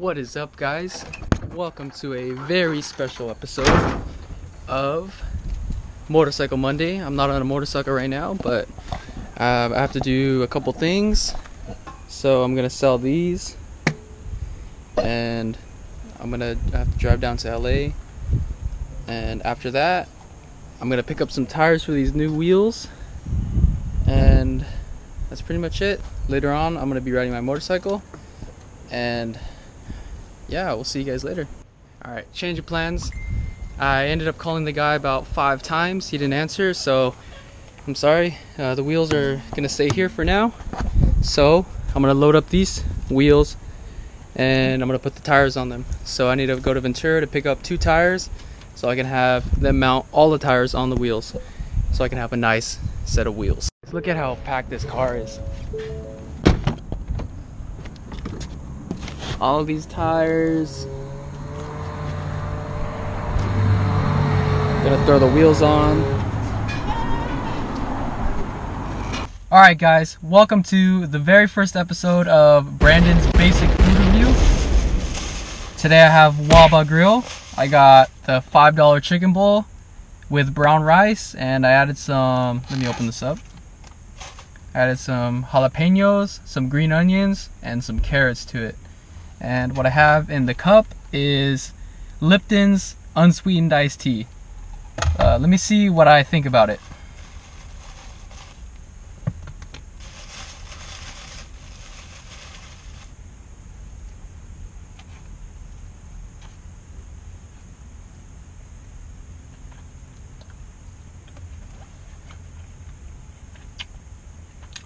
What is up, guys? Welcome to a very special episode of Motorcycle Monday. I'm not on a motorcycle right now, but uh, I have to do a couple things. So I'm gonna sell these, and I'm gonna have to drive down to LA. And after that, I'm gonna pick up some tires for these new wheels, and that's pretty much it. Later on, I'm gonna be riding my motorcycle, and yeah, we'll see you guys later. All right, change of plans. I ended up calling the guy about five times. He didn't answer, so I'm sorry. Uh, the wheels are gonna stay here for now. So I'm gonna load up these wheels and I'm gonna put the tires on them. So I need to go to Ventura to pick up two tires so I can have them mount all the tires on the wheels so I can have a nice set of wheels. Look at how packed this car is. All these tires. Gonna throw the wheels on. Alright guys, welcome to the very first episode of Brandon's Basic Food Review. Today I have Waba Grill. I got the $5 chicken bowl with brown rice and I added some, let me open this up. Added some jalapenos, some green onions, and some carrots to it. And what I have in the cup is Lipton's unsweetened iced tea. Uh, let me see what I think about it.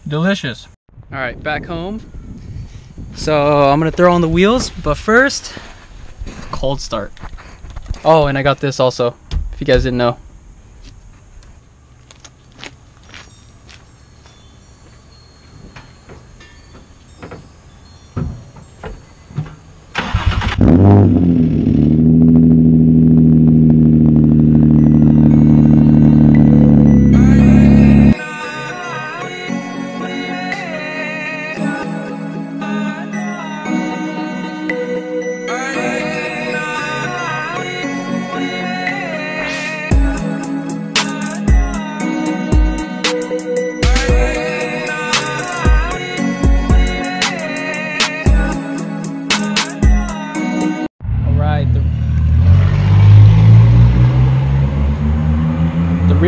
Delicious. All right, back home. So I'm gonna throw on the wheels, but first, cold start. Oh, and I got this also, if you guys didn't know.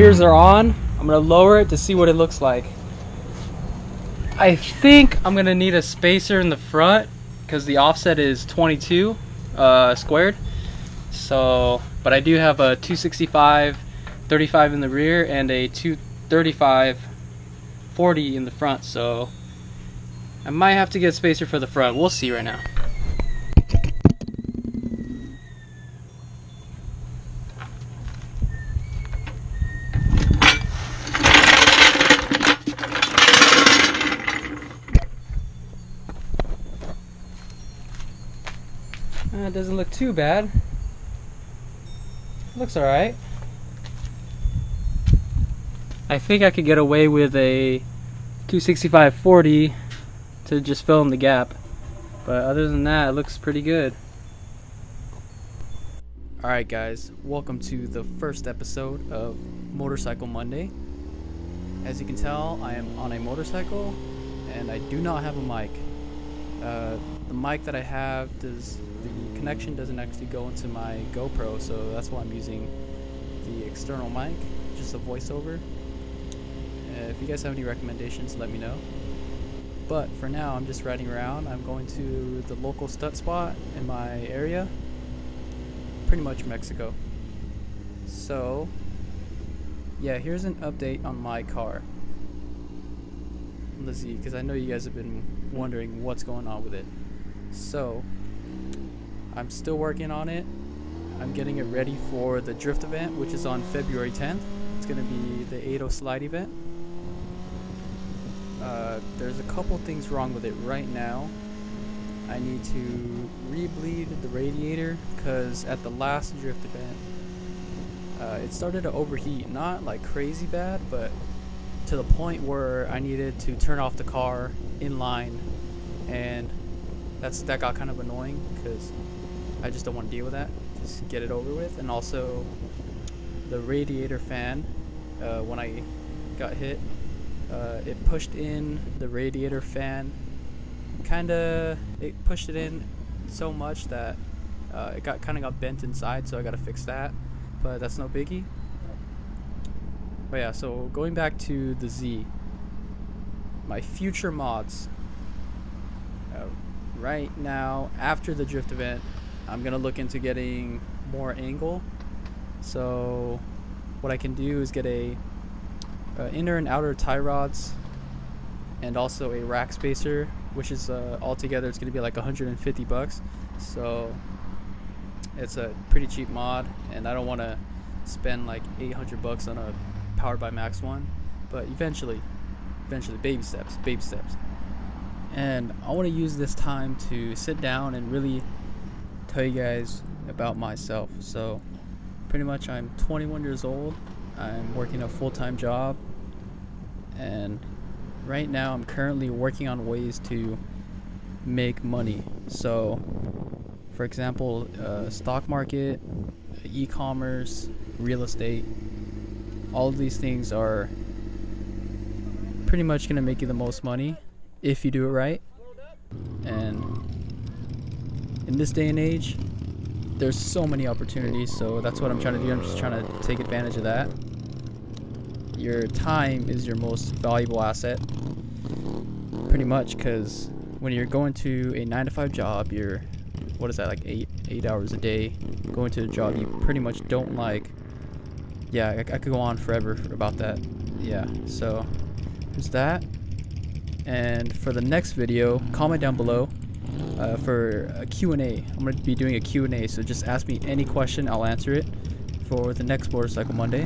The are on. I'm gonna lower it to see what it looks like. I think I'm gonna need a spacer in the front because the offset is 22 uh, squared. So, but I do have a 265 35 in the rear and a 235 40 in the front. So I might have to get a spacer for the front. We'll see right now. Uh, it doesn't look too bad. Looks alright. I think I could get away with a 265-40 to just fill in the gap. But other than that, it looks pretty good. Alright guys, welcome to the first episode of Motorcycle Monday. As you can tell, I am on a motorcycle and I do not have a mic. The mic that I have does the connection doesn't actually go into my GoPro, so that's why I'm using the external mic, just a voiceover. Uh, if you guys have any recommendations, let me know. But for now, I'm just riding around. I'm going to the local stud spot in my area, pretty much Mexico. So, yeah, here's an update on my car. Let's because I know you guys have been wondering what's going on with it. So, I'm still working on it. I'm getting it ready for the drift event, which is on February 10th. It's going to be the 80 slide event. Uh, there's a couple things wrong with it right now. I need to re-bleed the radiator because at the last drift event, uh, it started to overheat. Not like crazy bad, but to the point where I needed to turn off the car in line and that's that got kind of annoying because I just don't want to deal with that. Just get it over with. And also, the radiator fan, uh, when I got hit, uh, it pushed in the radiator fan. Kind of, it pushed it in so much that uh, it got kind of got bent inside. So I got to fix that. But that's no biggie. But yeah, so going back to the Z, my future mods. Uh, right now, after the drift event, I'm gonna look into getting more angle. So, what I can do is get a uh, inner and outer tie rods, and also a rack spacer, which is uh, altogether it's gonna be like 150 bucks. So, it's a pretty cheap mod, and I don't want to spend like 800 bucks on a Parts Shop Max one, but eventually, eventually, baby steps, baby steps. And I want to use this time to sit down and really tell you guys about myself. So, pretty much, I'm 21 years old. I'm working a full time job, and right now, I'm currently working on ways to make money. So, for example, uh, stock market, e commerce, real estate, all of these things are pretty much going to make you the most money if you do it right. And in this day and age, there's so many opportunities, so that's what I'm trying to do. I'm just trying to take advantage of that. Your time is your most valuable asset, pretty much, because when you're going to a nine to five job, you're what is that like eight eight hours a day going to a job you pretty much don't like yeah, I, I could go on forever about that. Yeah, so there's that. And for the next video, comment down below uh, for a Q&A. I'm going to be doing a Q&A, so just ask me any question, I'll answer it for the next Motorcycle Monday.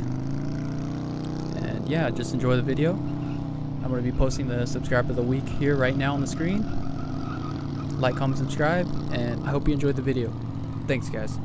And yeah, just enjoy the video. I'm going to be posting the subscribe of the week here right now on the screen. Like, comment, subscribe, and I hope you enjoyed the video. Thanks, guys.